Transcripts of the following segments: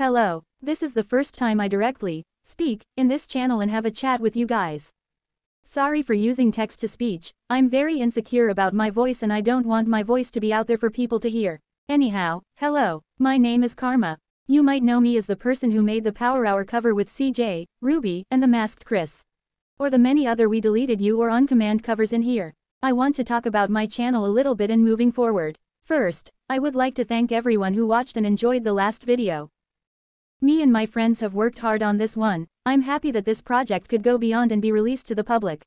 Hello, this is the first time I directly speak in this channel and have a chat with you guys. Sorry for using text to speech, I'm very insecure about my voice and I don't want my voice to be out there for people to hear. Anyhow, hello, my name is Karma. You might know me as the person who made the Power Hour cover with CJ, Ruby, and the Masked Chris. Or the many other We Deleted You or On Command covers in here. I want to talk about my channel a little bit and moving forward. First, I would like to thank everyone who watched and enjoyed the last video. Me and my friends have worked hard on this one, I'm happy that this project could go beyond and be released to the public.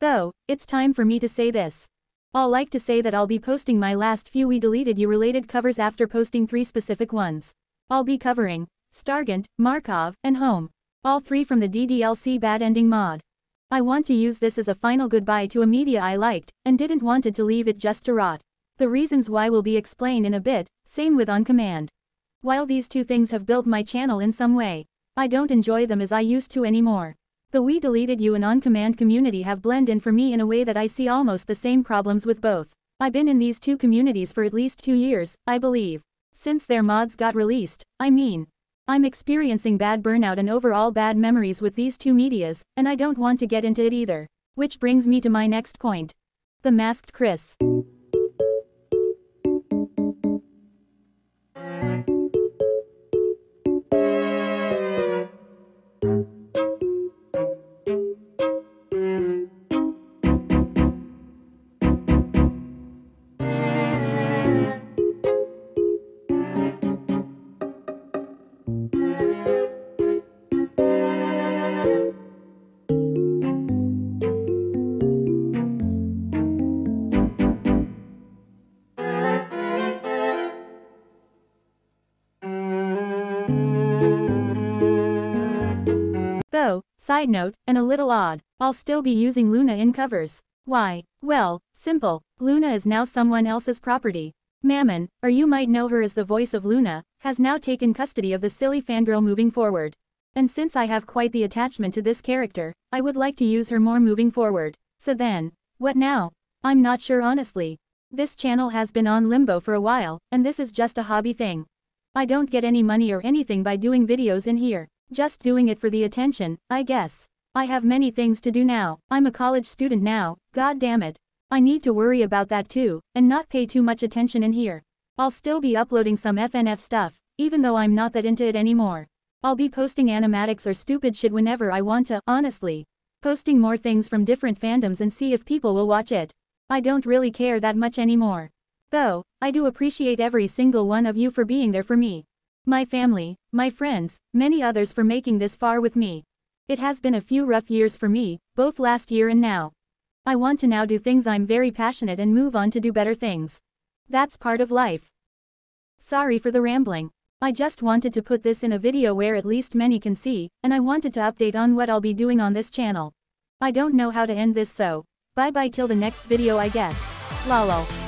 Though, it's time for me to say this. I'll like to say that I'll be posting my last few We Deleted You related covers after posting three specific ones. I'll be covering Stagnant, Markov, and Home. All three from the DDLC Bad Ending mod. I want to use this as a final goodbye to a media I liked, and didn't wanted to leave it just to rot. The reasons why will be explained in a bit, same with On Command. While these two things have built my channel in some way, I don't enjoy them as I used to anymore. The We Deleted You and On Command community have blend in for me in a way that I see almost the same problems with both. I've been in these two communities for at least two years, I believe. Since their mods got released, I mean. I'm experiencing bad burnout and overall bad memories with these two medias, and I don't want to get into it either. Which brings me to my next point. The Masked Chris. Though, side note, and a little odd, I'll still be using Luna in covers. Why? Well, simple, Luna is now someone else's property. Mammon, or you might know her as the voice of Luna, has now taken custody of the silly fangirl moving forward. And since I have quite the attachment to this character, I would like to use her more moving forward. So then, what now? I'm not sure honestly. This channel has been on limbo for a while, and this is just a hobby thing. I don't get any money or anything by doing videos in here. Just doing it for the attention, I guess. I have many things to do now, I'm a college student now, god damn it. I need to worry about that too, and not pay too much attention in here. I'll still be uploading some FNF stuff, even though I'm not that into it anymore. I'll be posting animatics or stupid shit whenever I want to, honestly. Posting more things from different fandoms and see if people will watch it. I don't really care that much anymore. Though, I do appreciate every single one of you for being there for me my family, my friends, many others for making this far with me. It has been a few rough years for me, both last year and now. I want to now do things I'm very passionate and move on to do better things. That's part of life. Sorry for the rambling. I just wanted to put this in a video where at least many can see, and I wanted to update on what I'll be doing on this channel. I don't know how to end this so, bye bye till the next video I guess. Lol.